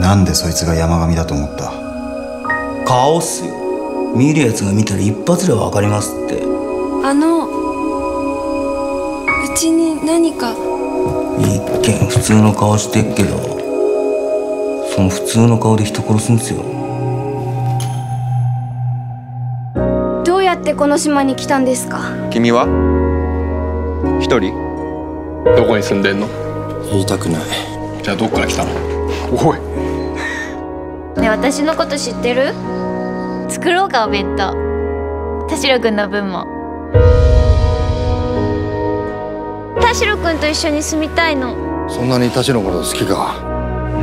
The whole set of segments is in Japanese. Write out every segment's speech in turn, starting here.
なんでそいつが山上だと思った？顔っすよ。見るやつが見たら一発でわかりますって。あのうちに何か？一見普通の顔してっけどその普通の顔で人殺すんすよ。どうやってこの島に来たんですか？君は？一人？どこに住んでんの？言いたくない。じゃあどっから来たの？おいね私のこと知ってる？作ろうかお弁当。田代くんの分も。田代くんと一緒に住みたいの。そんなに田代のこと好きか？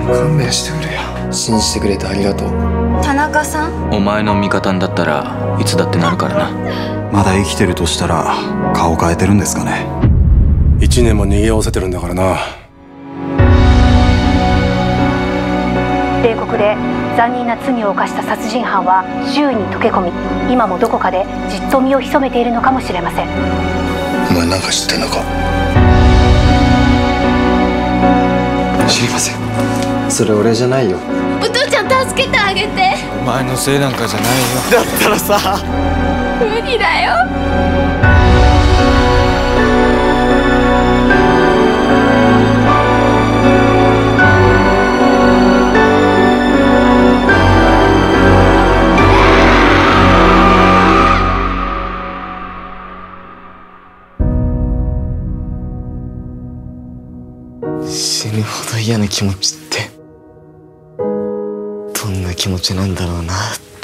勘弁してくれよ。信じてくれてありがとう。田中さん？お前の味方にだったらいつだってなるからな。まだ生きてるとしたら顔変えてるんですかね。一年も逃げおせてるんだからな帝国で残忍な罪を犯した殺人犯は周囲に溶け込み今もどこかでじっと身を潜めているのかもしれません。お前なんか知ってんのか？知りません。それ俺じゃないよ。お父ちゃん助けてあげて。お前のせいなんかじゃないよ。だったらさ。無理だよ死ぬほど嫌な気持ちってどんな気持ちなんだろうなって。